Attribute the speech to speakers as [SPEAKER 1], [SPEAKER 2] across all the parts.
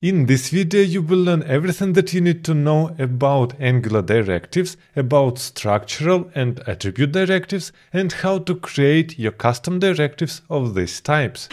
[SPEAKER 1] In this video you will learn everything that you need to know about Angular directives, about structural and attribute directives, and how to create your custom directives of these types.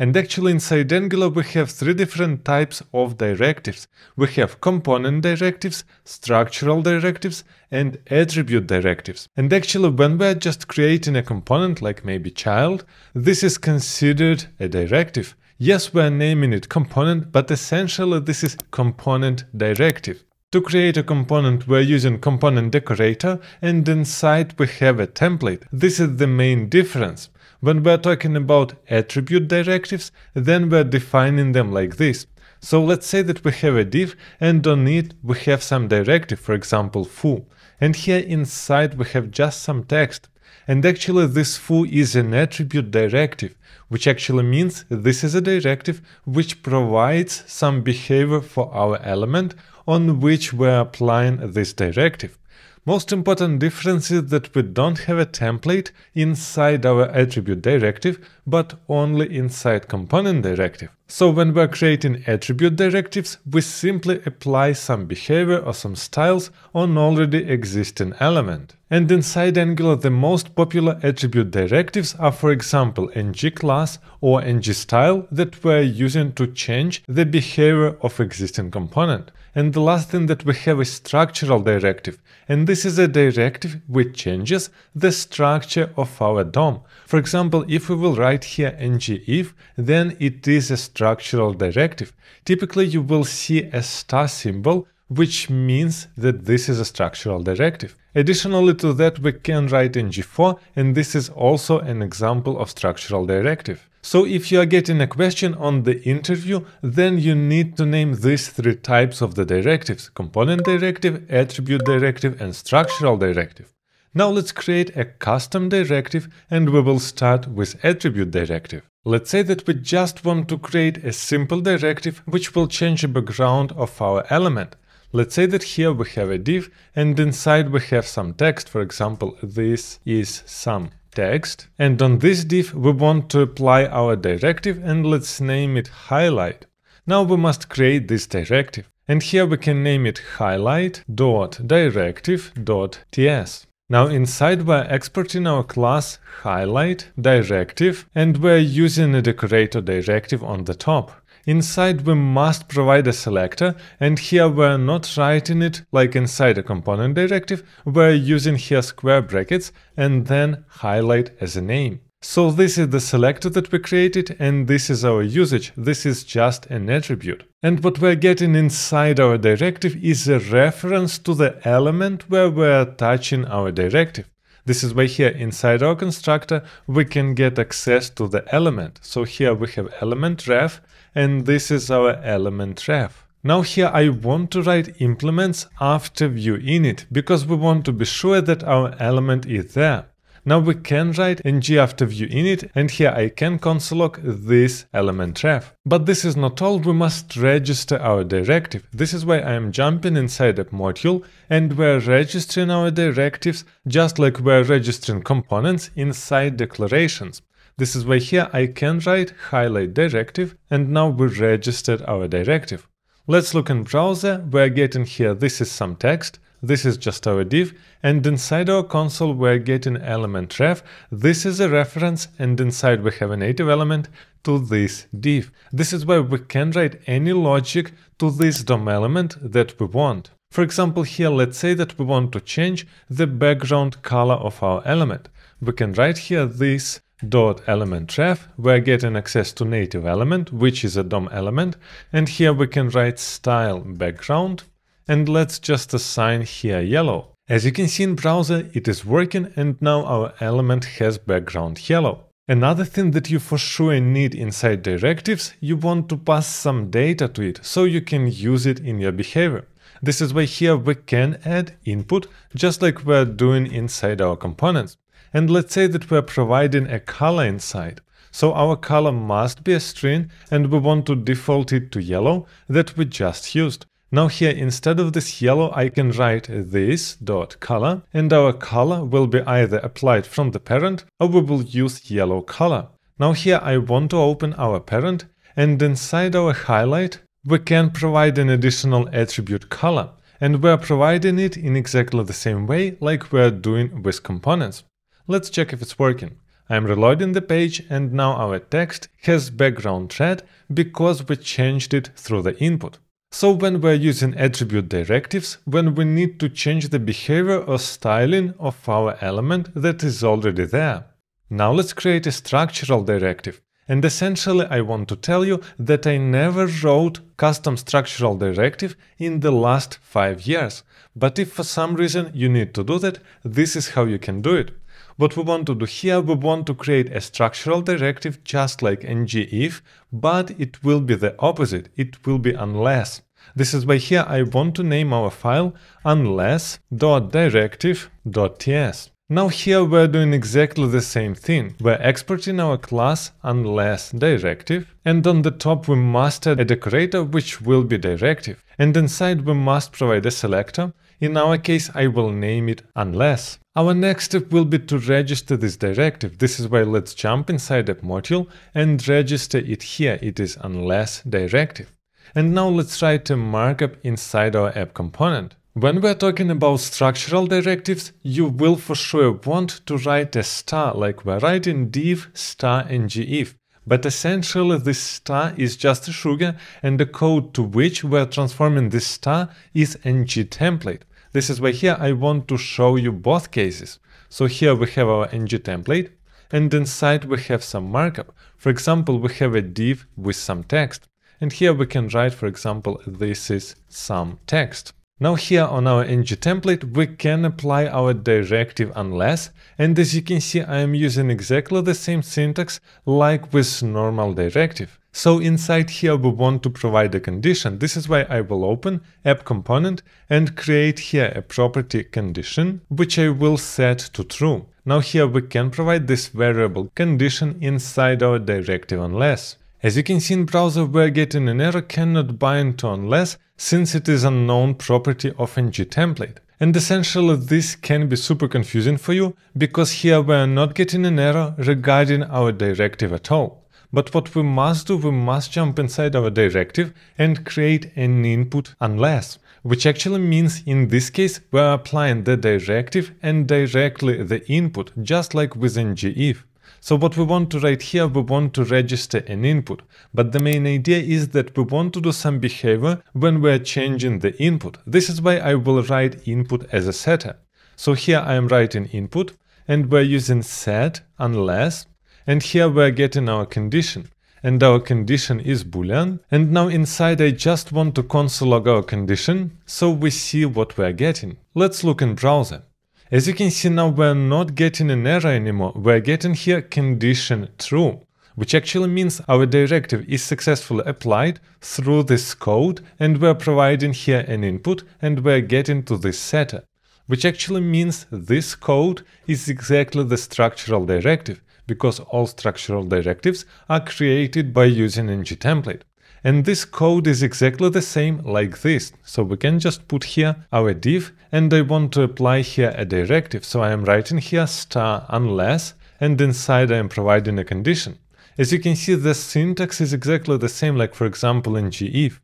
[SPEAKER 1] And actually inside Angular we have three different types of directives. We have component directives, structural directives, and attribute directives. And actually when we are just creating a component like maybe child, this is considered a directive. Yes, we are naming it component, but essentially this is component directive. To create a component, we're using component decorator, and inside we have a template. This is the main difference. When we're talking about attribute directives, then we're defining them like this. So let's say that we have a div and on it we have some directive, for example foo. And here inside we have just some text. And actually this foo is an attribute directive, which actually means this is a directive which provides some behavior for our element on which we're applying this directive. Most important difference is that we don't have a template inside our attribute directive, but only inside component directive. So when we're creating attribute directives, we simply apply some behavior or some styles on already existing element. And inside Angular, the most popular attribute directives are, for example, ngClass or ngStyle that we're using to change the behavior of existing component. And the last thing that we have is structural directive. And this is a directive which changes the structure of our DOM. For example, if we will write here ngIf, then it is a structural directive. Typically, you will see a star symbol which means that this is a structural directive. Additionally to that, we can write ngFor, and this is also an example of structural directive. So if you are getting a question on the interview, then you need to name these three types of the directives, component directive, attribute directive, and structural directive. Now let's create a custom directive and we will start with attribute directive. Let's say that we just want to create a simple directive which will change the background of our element. Let's say that here we have a div and inside we have some text, for example, this is some text. And on this div we want to apply our directive and let's name it highlight. Now we must create this directive. And here we can name it highlight.directive.ts. Now inside we're exporting our class highlight directive and we're using a decorator directive on the top. Inside we must provide a selector and here we're not writing it like inside a component directive, we're using here square brackets and then highlight as a name. So this is the selector that we created and this is our usage, this is just an attribute. And what we're getting inside our directive is a reference to the element where we're attaching our directive. This is why here inside our constructor we can get access to the element. So here we have element ref and this is our element ref. Now here I want to write implements after view init because we want to be sure that our element is there. Now we can write ng after view init and here I can console log this element ref. But this is not all, we must register our directive. This is why I am jumping inside a module and we're registering our directives just like we're registering components inside declarations. This is why here I can write highlight directive and now we registered our directive. Let's look in browser, we're getting here this is some text, this is just our div, and inside our console we're getting element ref, this is a reference, and inside we have a native element to this div. This is where we can write any logic to this DOM element that we want. For example, here let's say that we want to change the background color of our element. We can write here this dot element ref, we're getting access to native element, which is a DOM element, and here we can write style background, and let's just assign here yellow. As you can see in browser, it is working and now our element has background yellow. Another thing that you for sure need inside directives, you want to pass some data to it, so you can use it in your behavior. This is why here we can add input, just like we're doing inside our components. And let's say that we're providing a color inside. So our color must be a string and we want to default it to yellow that we just used. Now here instead of this yellow I can write this dot color and our color will be either applied from the parent or we will use yellow color. Now here I want to open our parent and inside our highlight we can provide an additional attribute color and we're providing it in exactly the same way like we're doing with components. Let's check if it's working. I'm reloading the page and now our text has background red because we changed it through the input. So when we're using attribute directives, when we need to change the behavior or styling of our element that is already there. Now let's create a structural directive. And essentially I want to tell you that I never wrote custom structural directive in the last 5 years. But if for some reason you need to do that, this is how you can do it. What we want to do here, we want to create a structural directive just like ngIf, but it will be the opposite, it will be unless. This is why here I want to name our file unless.directive.ts. Now here we're doing exactly the same thing. We're exporting our class unless directive and on the top we must add a decorator which will be directive and inside we must provide a selector. In our case I will name it unless. Our next step will be to register this directive. This is why let's jump inside app module and register it here. It is unless directive. And now let's write a markup inside our app component. When we're talking about structural directives, you will for sure want to write a star like we're writing div star ngIf. But essentially this star is just a sugar and the code to which we're transforming this star is ng template. This is why here I want to show you both cases. So here we have our ng template and inside we have some markup. For example, we have a div with some text. And here we can write, for example, this is some text. Now here on our ng template we can apply our directive unless and as you can see I am using exactly the same syntax like with normal directive. So inside here we want to provide a condition. This is why I will open app component and create here a property condition which I will set to true. Now here we can provide this variable condition inside our directive unless. As you can see in browser, we're getting an error cannot bind to unless since it is a known property of ng template. And essentially this can be super confusing for you because here we're not getting an error regarding our directive at all. But what we must do, we must jump inside our directive and create an input unless, which actually means in this case we're applying the directive and directly the input, just like with ngIf. So what we want to write here, we want to register an input, but the main idea is that we want to do some behavior when we are changing the input. This is why I will write input as a setter. So here I am writing input and we're using set unless and here we're getting our condition and our condition is boolean and now inside I just want to console log our condition so we see what we're getting. Let's look in browser. As you can see now we're not getting an error anymore, we're getting here condition true, which actually means our directive is successfully applied through this code and we're providing here an input and we're getting to this setter, which actually means this code is exactly the structural directive, because all structural directives are created by using ng template. And this code is exactly the same like this. So we can just put here our div and I want to apply here a directive. So I am writing here star unless and inside I am providing a condition. As you can see, the syntax is exactly the same like for example in ngIf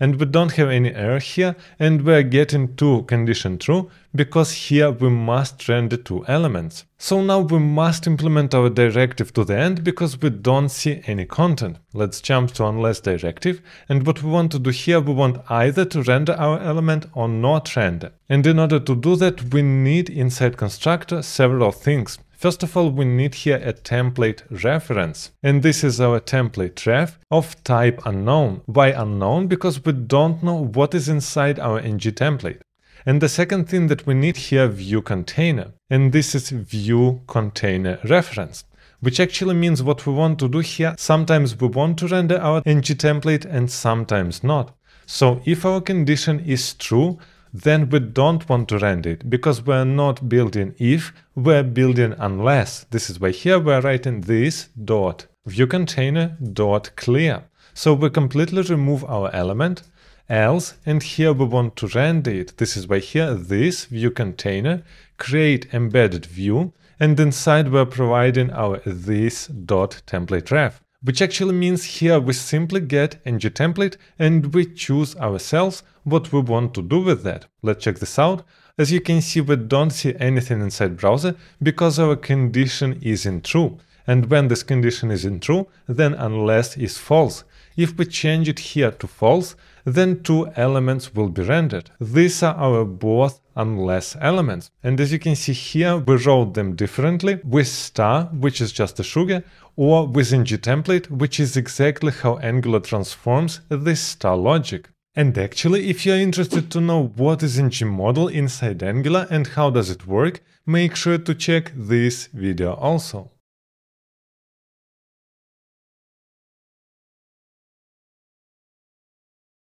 [SPEAKER 1] and we don't have any error here and we're getting two condition true because here we must render two elements. So now we must implement our directive to the end because we don't see any content. Let's jump to unless directive and what we want to do here we want either to render our element or not render. And in order to do that we need inside constructor several things. First of all, we need here a template reference. And this is our template ref of type unknown. Why unknown? Because we don't know what is inside our ng template. And the second thing that we need here view container. And this is view container reference which actually means what we want to do here. Sometimes we want to render our ng template and sometimes not. So if our condition is true, then we don't want to render it because we're not building if, we're building unless. This is why here we're writing this dot view container dot clear. So we completely remove our element else and here we want to render it. This is why here this view container create embedded view and inside we're providing our this dot template ref, which actually means here we simply get ng template and we choose ourselves what we want to do with that. Let's check this out. As you can see, we don't see anything inside browser because our condition isn't true. And when this condition isn't true, then unless is false. If we change it here to false, then two elements will be rendered. These are our both unless elements. And as you can see here, we wrote them differently with star, which is just a sugar, or with ng template, which is exactly how Angular transforms this star logic. And actually, if you're interested to know what is ng model inside Angular and how does it work, make sure to check this video also.